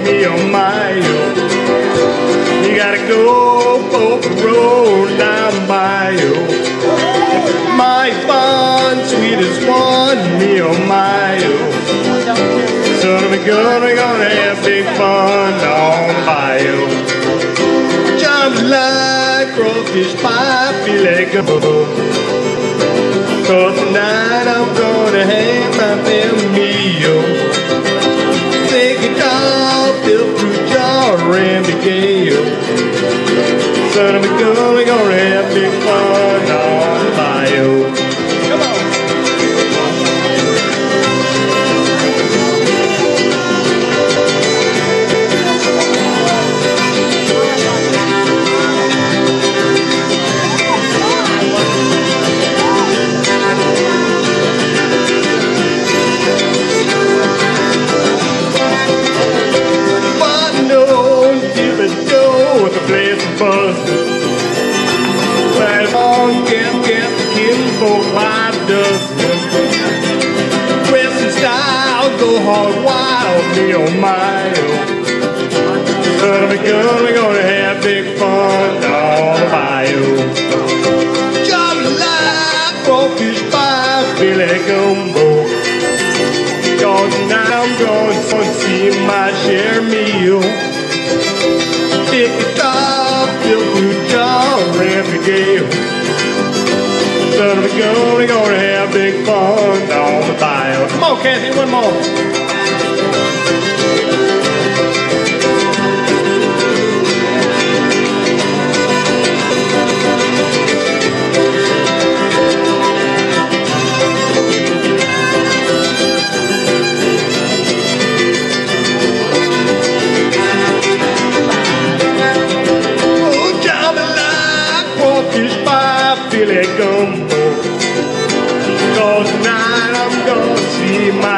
me, me on my. You gotta go for the road down my own. My fun, sweetest one, me on my own. So it'll be good, we're gonna have big fun on my own. Jump like crawfish pie, feel like a gale. Son of a gun, we're gonna have big fun buster. Right on, get, get, kill both my dustin. Western style, go hard wild, me on my own. Son of a gun, we're gonna have big fun on the bayou. Jump like crawfish pie, Billy Gumbo. Cause tonight I'm going to see my share meal. A gun, we're gonna have big fun on the bayou. Come on, Kathy, one more.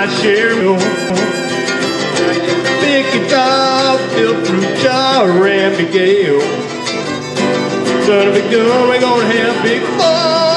Meal. Pick it up, through jar and gale. Son of a gun, we're gonna have big fun